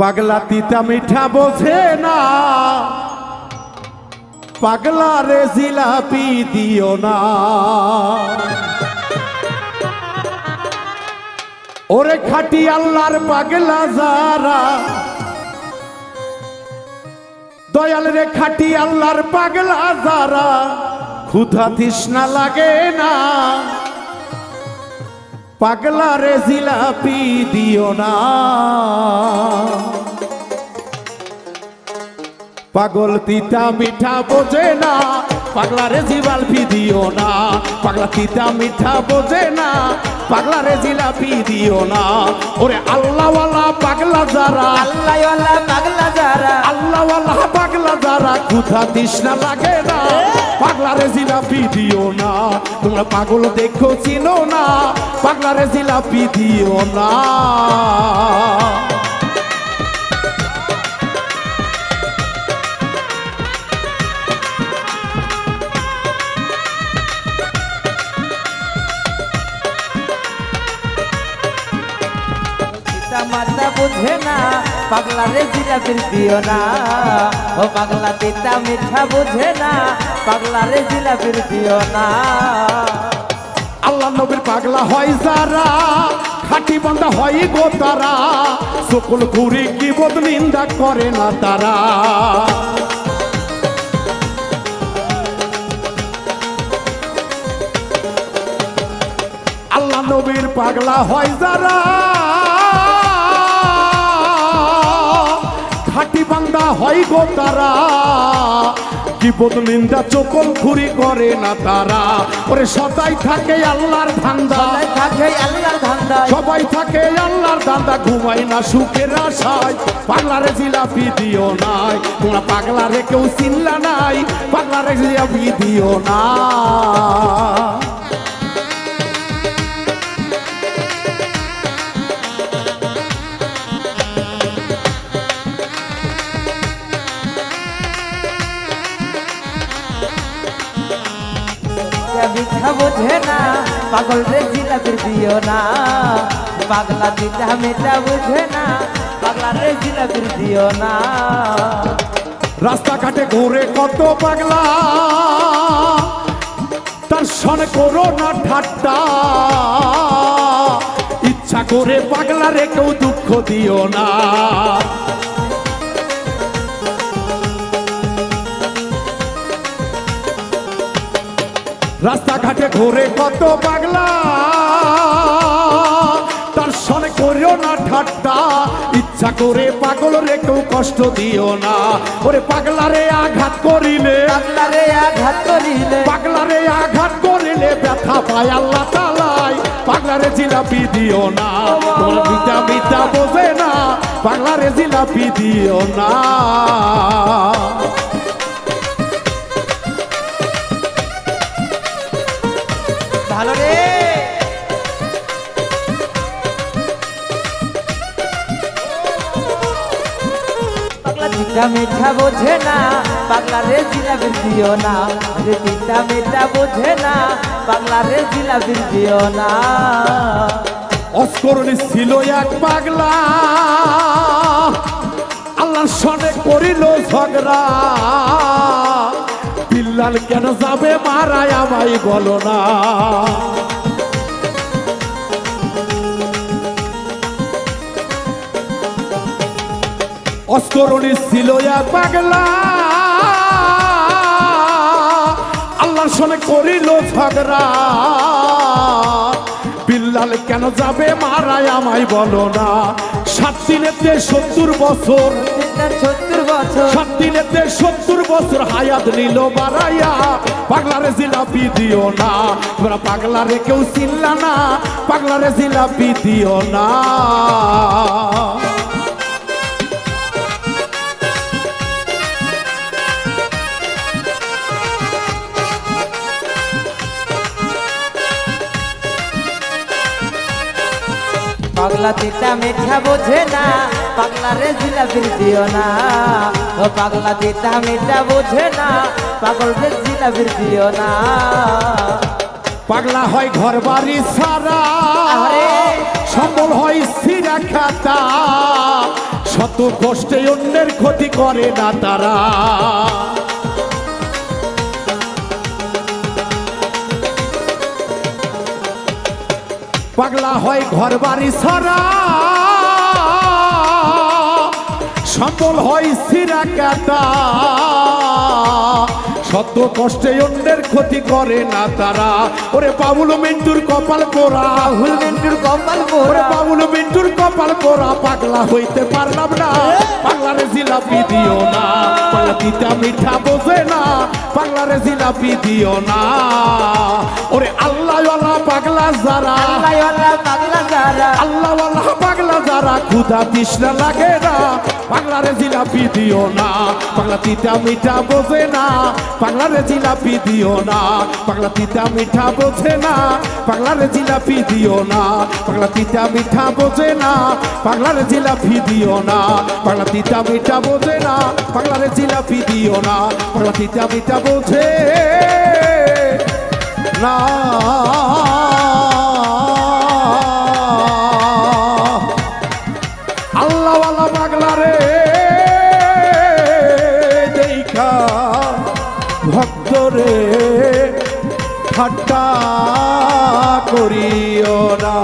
পাগলা তিতা মিঠা বোঝে না। পাগলা রে জিলাপি দিও না। ওরে খাটি আল্লাহর পাগলা যারা, দয়াল রে খাটি আল্লাহর পাগলা যারা, ক্ষুধা তৃষ্ণা লাগে না। পাগলা রে জিলাপি দিও না। পাগল তিতা মিঠা বোঝে না পাগলা রে জিলাপি দিও না। পাগলা তিতা মিঠা বোঝে না পাগলা রে জিলাপি দিও না। ওরে আল্লাহওয়ালা পাগলা যারা আল্লাহওয়ালা পাগলা যারা। আল্লাহওয়ালা পাগলা যারা ক্ষুধা তৃষ্ণা লাগে না। পাগলা রে জিলাপি দিও না। তোমরা পাগল দেখো চিনো না। পাগলারে জিলাপি দিও না। মাতা বুঝে না, পাগলা রে জিলাপির দিও না। ও পাগলা পিতা মিঠা বুঝে না, পাগলা রে জিলাপির দিও না। আল্লাহ নবীর পাগলা হয় যারা, খাটি বান্ধা হয় গো তারা। সকল ঘুরে কি বদ নিন্দা করে না তারা। আল্লাহ নবীর পাগলা হয় যারা বান্দা হয় গো তারা? বিপদ নিন্দা চকল খুরি করে না তারা? ওরে সদাই থাকে আল্লাহর ধান্দা। থাকে আল্লাহর ধান্দা। সবাই থাকে আল্লাহর ধান্দা ঘুমাই না সুখের আশায়। পাগলারে জিলাপি দিও নাই তোমরা পাগলারে কেউ চিনলা নাই পাগলারে জিলাপি দিও না। বুঝে না, পাগল রে জিলাপির দিও না। পাগলা পিতা মিঠা বুঝে না, পাগলা রে জিলাপির দিও না। রাস্তাঘাটে ঘুরে কত পাগলা, তার সনে করো না ঠাট্টা। ইচ্ছা করে পাগলা রে কেউ দুঃখ দিও না। রাস্তাঘাটে ঘুরে কত পাগলা। তার সনে করিও না ঠাট্টা ইচ্ছা করে পাগল রে কেউ কষ্ট দিও না। ওরে পাগলারে আঘাত করিলে পাগলা রে আঘাত করিলে। পাগলারে আঘাত করিলে ব্যথা পায় আল্লাহ তালাই। পাগলারে জিলাপি দিও না তোমার বিদ্যা বিদ্যা বোঝে না। পাগলারে জিলাপি দিও না। তিতা মিঠা বোঝে না, পাগলা রে জিলাপির দিও না। রে তিতা মিঠা বোঝে না, পাগলা রে জিলাপির দিও না। অস্করণী ছিল এক পাগলা। আল্লাহর সনে করিল ঝগড়া। বিল্লাল কেন যাবে মারায় আমায় বলো না। অস্করণী ছিল এক পাগলা। আল্লাহর সনে করিল ঝগড়া। বিল্লাল কেন যাবে মারায় আমায় বলো না। সাত দিনেতে সত্তর বছর। বছর দিনেতে সত্তর বছর দিও না। তোমরা পাগলারে কেউ চিনলা না। পাগলারে জিলাপি দিও না। পাগলা তিতা মিঠা বোঝে না পাগলা রে জিলাপির দিও না। ও পাগলা তিতা মিঠা বোঝে না পাগল রে জিলাপির দিও না। পাগলা হয় ঘর বাড়ি সারা। সম্বল হয় সিরা খাতা। শত কষ্টে অন্যের ক্ষতি করে না তারা। পাগলা হয় ঘর বাড়ি সারা। সম্বল হয় সিরা কাটা। শত কষ্টে অন্যের ক্ষতি করে না তারা। ওরে বাবুল মিন্টুর কপাল পোড়া। রাহুল মিন্টুর কপাল পোড়া। বাবুল মিন্টুর কপাল পোড়া। পাগলা হইতে পারলাম না। পাগলারে জিলাপি দিও না। তিতা মিঠা বোঝে না পাগলারে জিলাপি দিও না। ওরে আল্লাহ পাগলা যারা আল্লাহওয়ালা পাগলা যারা আল্লাহ আল্লাহ পাগলা যারা ক্ষুধা তৃষ্ণা লাগে না। পাগলারে জিলাপি দিও না। পাগলা তিতা মিঠা বোঝে না। পাগলারে জিলাপি দিও না। পাগলা তিতা মিঠা বোঝে না। পাগলারে জিলাপি দিও না। পাগলা তিতা মিঠা বোঝে না। পাগলারে জিলাপি দিও না। পাগলা তিতা মিঠা বোঝে না। পাগলারে জিলাপি দিও না। পাগলা তিতা মিঠা বোঝে না। ভক্ত রে ঠাট্টা করিও না।